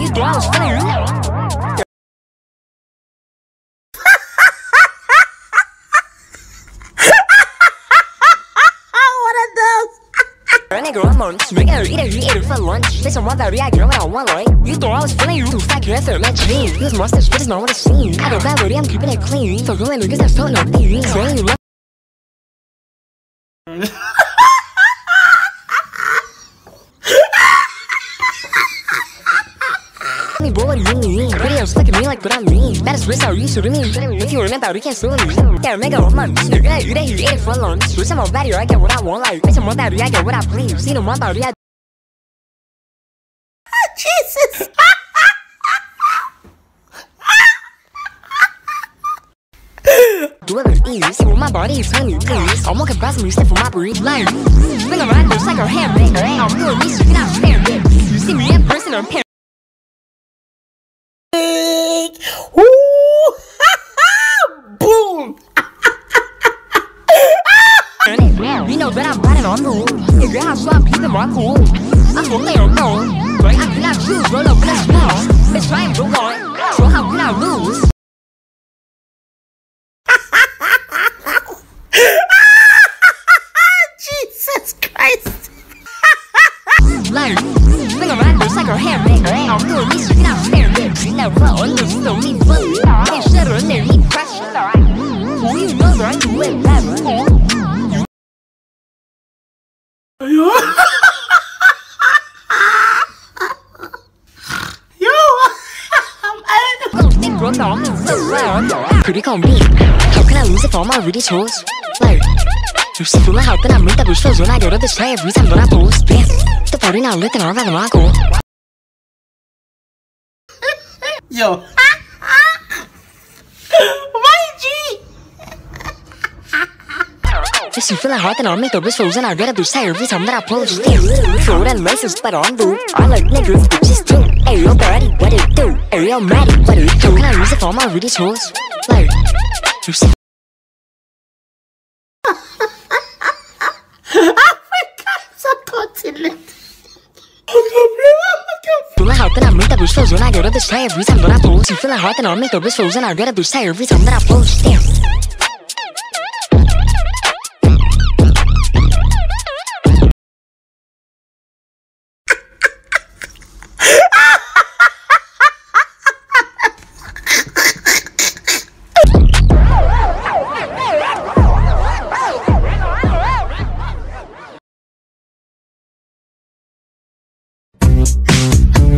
You girls funny. Lunch. This is one that girl I want like You throw I was feeling you fat girl through my dream. This monster spit is not what I seen. I don't bad I'm keeping it clean. For and niggas that's feeling no theory. Saying you love me boy what do you mean? Pretty else look at me like what I mean. Is wrist how you should me. If you remember, we can still me. Yeah, make a woman. You're good, you're you ate it for lunch. Wish I'm a better, I get what I want. Like, I'm a better, I get what I please. See no one it, I Jesus! do it with. My body is telling you. I'm walking past me, step for my breathe. Like, spin around, looks like her hair. I'm doing me, so you're not staring, man. You see me in person, I'm pairing. You know that I'm riding on the roof. If you're hot, so I'm keeping my cool. I'm from there, no. Right? I cannot choose, roll up, let's go. Let's try and go on. So how can I lose? Jesus Christ! Like, around, looks like her hair, man. I'm doing me, you're not staring, man. You never understood me, but they shut her in there, need pressure. Who you know, right? You went better. Yo! I'm out. Think run down, so loud. Pretty call me. How can I lose if all my really chose? Like, you see, for my help, and I'm with the bush, when I go to this tray every time that I post. Damn, the party now lit and all that I'm cool. Yo! If you feeling hot, then I'll make the wrist frozen. I up to say every time that I pull post. Damn, throw that license, but on do. I like niggas, bitches too. Ariel Brady, what it do? Ariel Maddie, what it do? Can I use it for my really chose? Like, you see. A then I make the. I go to this tray every time that I post. You feeling hot, then I'll make the wrist frozen. I get up to say every time that I post. Damn.